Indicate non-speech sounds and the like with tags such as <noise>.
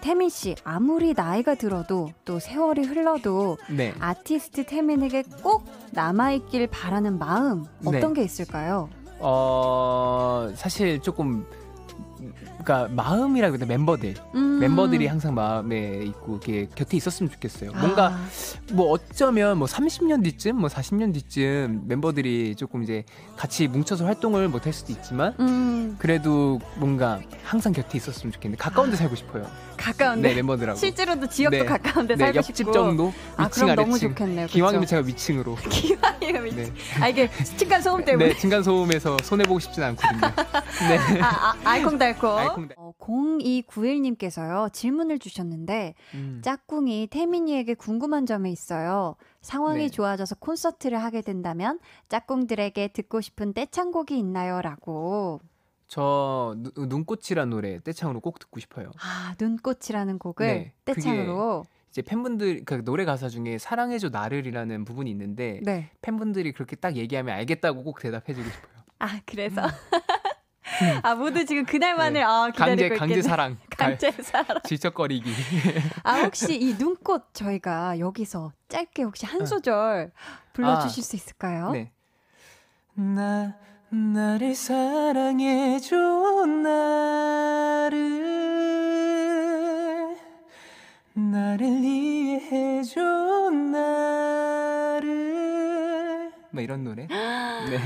태민 씨 아무리 나이가 들어도 또 세월이 흘러도 네. 아티스트 태민에게 꼭 남아 있길 바라는 마음 어떤 네. 게 있을까요? 어 사실 조금 그러니까 마음이라기보다 멤버들 음. 멤버들이 항상 마음에 있고 이렇게 곁에 있었으면 좋겠어요. 뭔가 아, 뭐 어쩌면 뭐 30년 뒤쯤 뭐 40년 뒤쯤 멤버들이 조금 이제 같이 뭉쳐서 활동을 못 할 수도 있지만 음, 그래도 뭔가 항상 곁에 있었으면 좋겠는데 가까운 데 살고 싶어요. 가까운데 네, 멤버들하고. 실제로도 지역도 네. 가까운데 네, 살고 옆집 싶고 정도 아 위층 그럼 너무 아래층. 좋겠네요. 기왕이면? 제가 위층으로. <laughs> 기왕이면 위층. 네. 아 이게 층간 소음 때문에 네, 층간 소음에서 손해 보고 싶진 않거든요. 네. 아, 아, 알콩달콩. 알콩달- 어, 0291님께서요 질문을 주셨는데 음. 짝꿍이 태민이에게 궁금한 점이 있어요. 상황이 네. 좋아져서 콘서트를 하게 된다면 짝꿍들에게 듣고 싶은 떼창곡이 있나요?라고. 저 누- 눈꽃이란 노래 떼창으로 꼭 듣고 싶어요. 아 눈꽃이라는 곡을 네, 떼창으로. 이제 팬분들 그 노래 가사 중에 사랑해줘 나를이라는 부분이 있는데 네. 팬분들이 그렇게 딱 얘기하면 알겠다고 꼭 대답해주고 싶어요. 아 그래서 <laughs> 아 모두 지금 그날만을 네. 아 기다리고 강제. 강제 사랑, <laughs> 강제 사랑. <laughs> 질척거리기. 아 혹시 이 눈꽃 저희가 여기서 짧게 혹시 한 어. 소절 불러주실 아, 수 있을까요? 네. 나 나를 사랑해줘 나를 나를 이해해줘 나를 뭐 이런 노래. <gasps> 네.